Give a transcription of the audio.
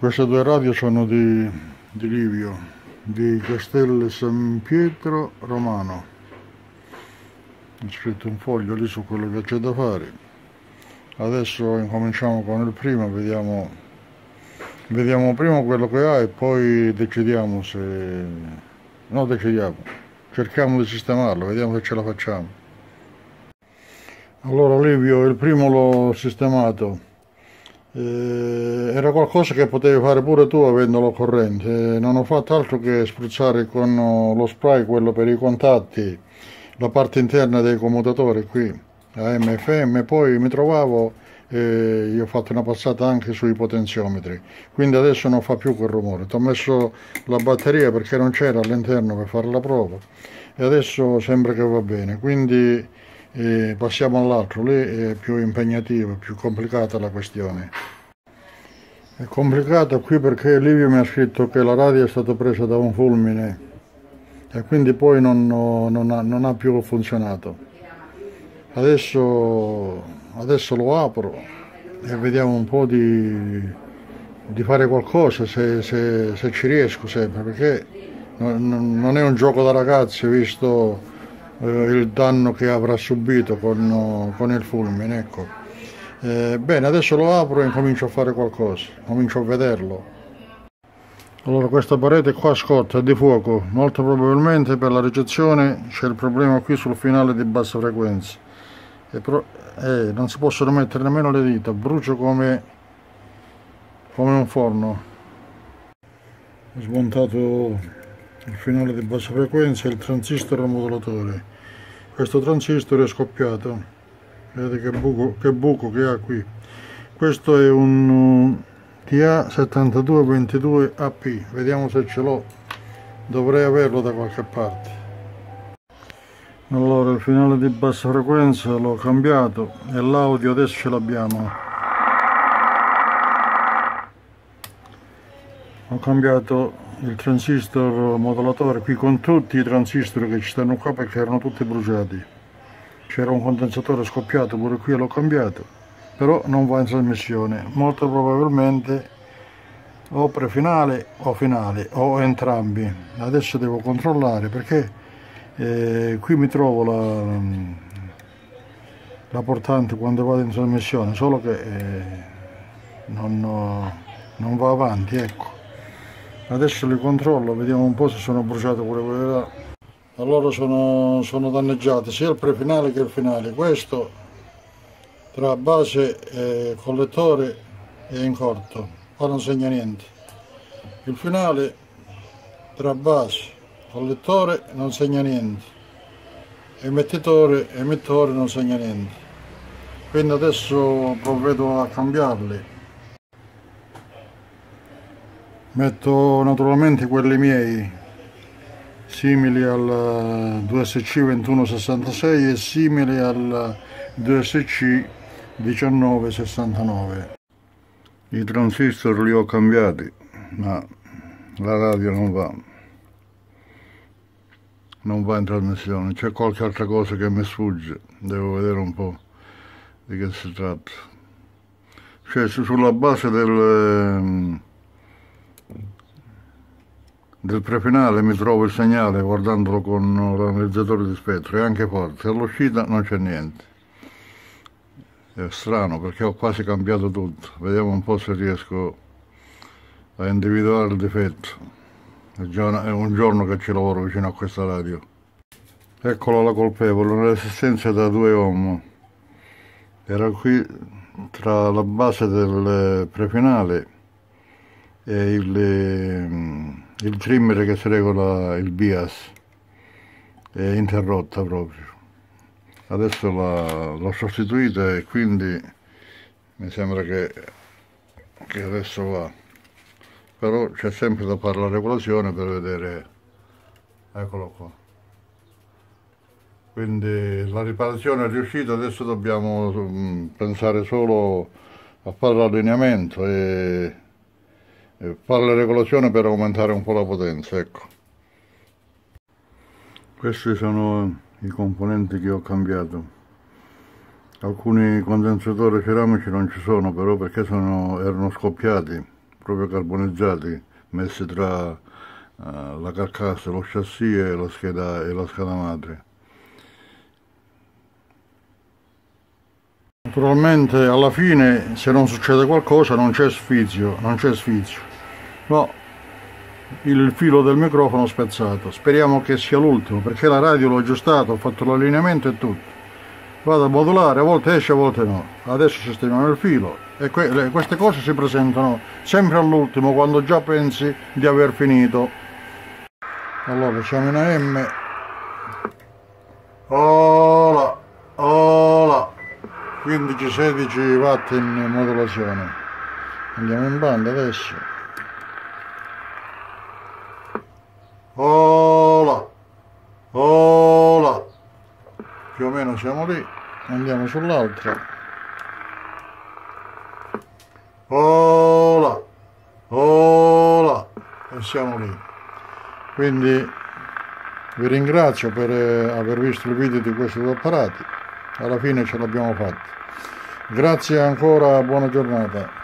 Queste due radio sono di, di Livio, di Castel San Pietro Romano. Ho scritto un foglio lì su quello che c'è da fare. Adesso incominciamo con il primo, vediamo, vediamo prima quello che ha e poi decidiamo se... No, decidiamo, cerchiamo di sistemarlo, vediamo se ce la facciamo. Allora Livio, il primo l'ho sistemato eh, era qualcosa che potevi fare pure tu avendolo corrente. Eh, non ho fatto altro che spruzzare con lo spray, quello per i contatti, la parte interna dei commutatori qui, AM e FM. Poi mi trovavo e gli ho fatto una passata anche sui potenziometri. Quindi adesso non fa più quel rumore. Ti ho messo la batteria perché non c'era all'interno per fare la prova. E adesso sembra che va bene. Quindi e passiamo all'altro, lì è più impegnativo, più complicata la questione. È complicata qui perché Livio mi ha scritto che la radio è stata presa da un fulmine e quindi poi non, non, ha, non ha, più funzionato. Adesso, adesso, lo apro e vediamo un po' di, di fare qualcosa se, se, se, ci riesco sempre perché non è un gioco da ragazzi visto eh, il danno che avrà subito con, con il fulmine. Ecco. Eh, bene, adesso lo apro e incomincio a fare qualcosa, comincio a vederlo. Allora questa parete qua scotta è di fuoco, molto probabilmente per la ricezione c'è il problema qui sul finale di bassa frequenza. E pro, eh, non si possono mettere nemmeno le dita, brucio come, come un forno. Ho smontato il finale di bassa frequenza e il transistor modulatore. Questo transistor è scoppiato. Vedete che buco che, buco che ha qui. Questo è un TA7222AP vediamo se ce l'ho. Dovrei averlo da qualche parte. Allora il finale di bassa frequenza l'ho cambiato e l'audio adesso ce l'abbiamo. Ho cambiato il transistor modulatore qui con tutti i transistor che ci stanno qua perché erano tutti bruciati. C'era un condensatore scoppiato pure qui l'ho cambiato però non va in trasmissione. Molto probabilmente o prefinale o finale o entrambi. Adesso devo controllare perché eh, qui mi trovo la, la portante quando vado in trasmissione solo che eh, non, non va avanti ecco adesso li controllo vediamo un po' se sono bruciate pure quelle là. Allora sono, sono danneggiate sia il prefinale che il finale. Questo tra base e collettore è in corto. Qua non segna niente. Il finale tra base collettore non segna niente. Emettitore emittore non segna niente. Quindi adesso provvedo a cambiarli metto naturalmente quelli miei simili al 2SC 2166 e simili al 2SC 1969 i transistor li ho cambiati ma la radio non va. Non va in trasmissione. C'è qualche altra cosa che mi sfugge. Devo vedere un po' di che si tratta. Cioè sulla base del del prefinale mi trovo il segnale guardandolo con l'analizzatore di spettro, è anche forte, all'uscita non c'è niente. È strano perché ho quasi cambiato tutto, vediamo un po' se riesco a individuare il difetto. È, già un giorno che ci lavoro vicino a questa radio. Eccola la colpevole, una resistenza da 2 ohm. Era qui tra la base del prefinale e il il trimmer che si regola il bias è interrotta proprio. Adesso l'ho sostituita e quindi mi sembra che, che adesso va. Però c'è sempre da fare la regolazione per vedere eccolo qua. Quindi la riparazione è riuscita adesso dobbiamo mm, pensare solo a fare l'allineamento e fare la regolazione per aumentare un po' la potenza ecco questi sono i componenti che ho cambiato alcuni condensatori ceramici non ci sono però perché sono, erano scoppiati proprio carbonizzati messi tra uh, la carcassa, lo chassis e la scheda, e la scheda madre. Naturalmente alla fine se non succede qualcosa non c'è sfizio, non c'è sfizio. No, il filo del microfono spezzato. Speriamo che sia l'ultimo perché la radio l'ho aggiustato, ho fatto l'allineamento e tutto. Vado a modulare, a volte esce, a volte no. Adesso sistemiamo il filo e que le, queste cose si presentano sempre all'ultimo quando già pensi di aver finito. Allora siamo in AM. Ola, ola. 15-16 watt in modulazione. Andiamo in banda adesso. Ola, ola, più o meno siamo lì, andiamo sull'altra. Ola, ola, e siamo lì. Quindi vi ringrazio per eh, aver visto il video di questi due apparati, alla fine ce l'abbiamo fatta. Grazie ancora, buona giornata.